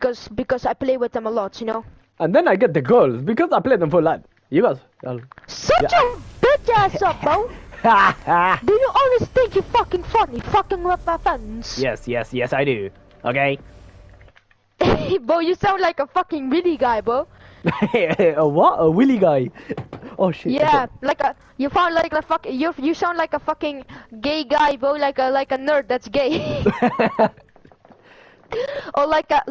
because because I play with them a lot, you know. And then I get the goals because I play them for lot. You guys. Such a yeah. a bitch ass up, bro. Do you always think you're fucking funny, fucking with my fans? yes, yes, yes, I do. Okay. bro, you sound like a fucking Willy guy, bro. a what? A willy guy? Oh shit. Yeah, like a you found like a fuck you you sound like a fucking gay guy, bro. Like a like a nerd that's gay, or like a